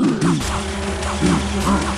嗯嗯嗯嗯嗯嗯嗯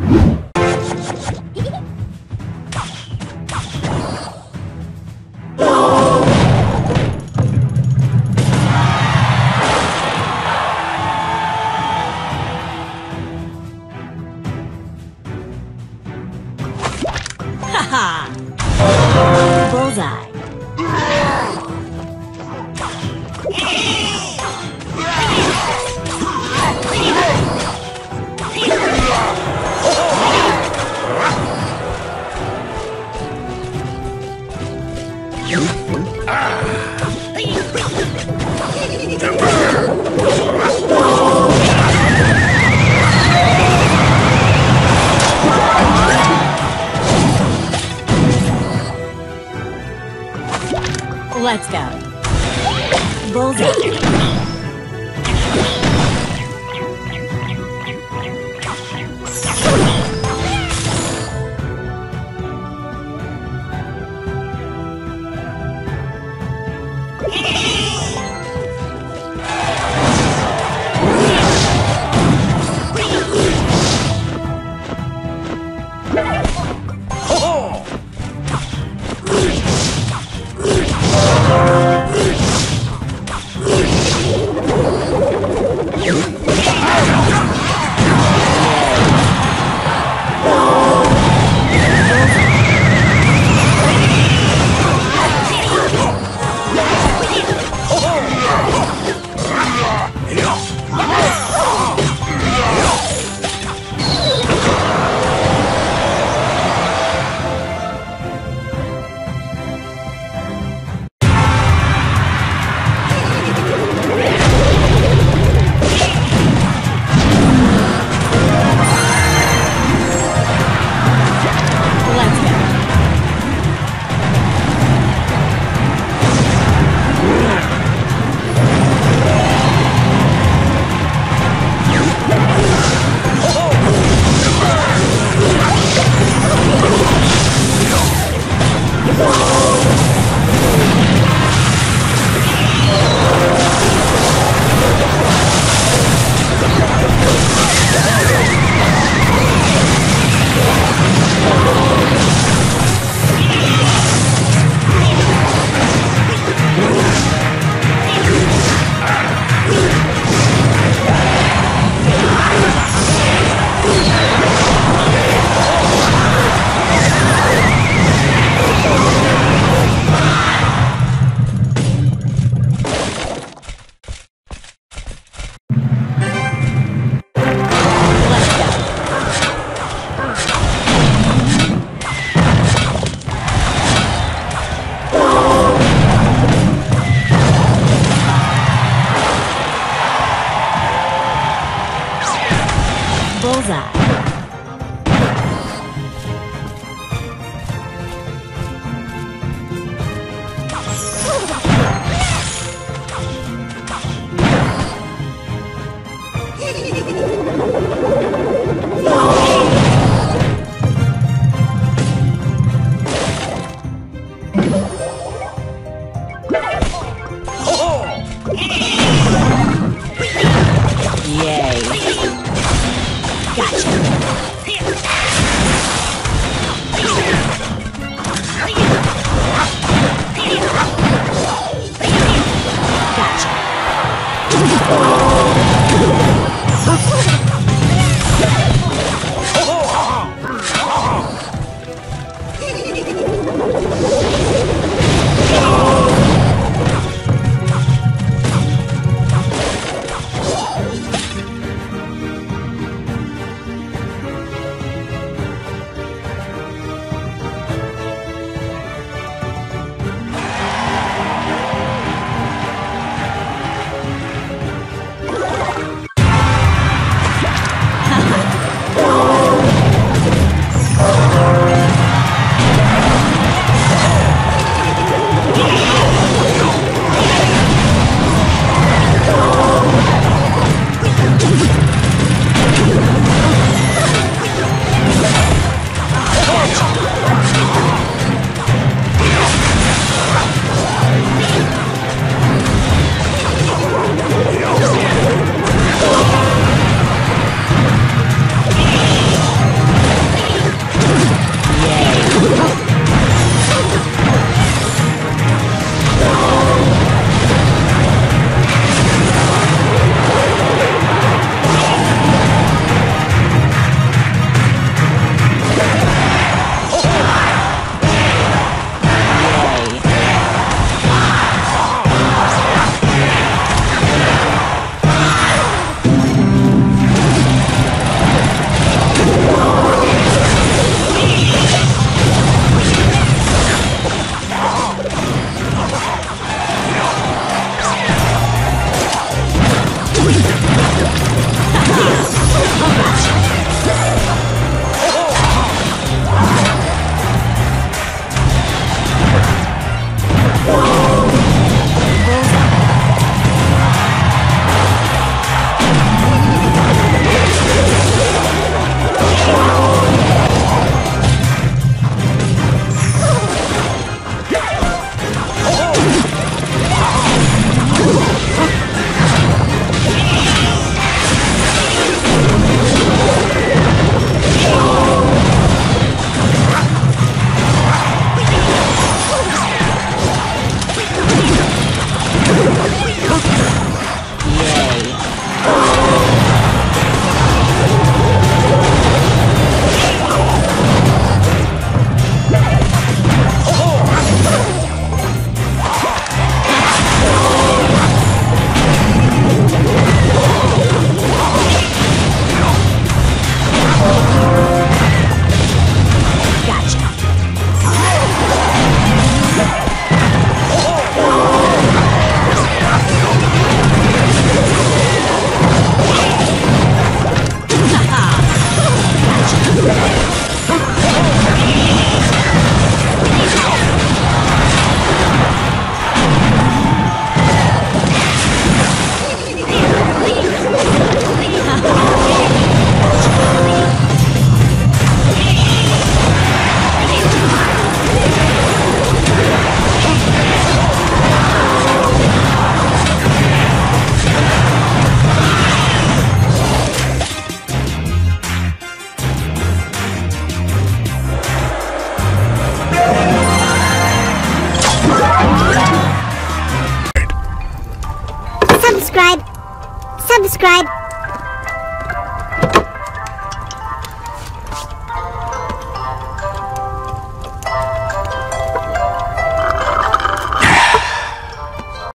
you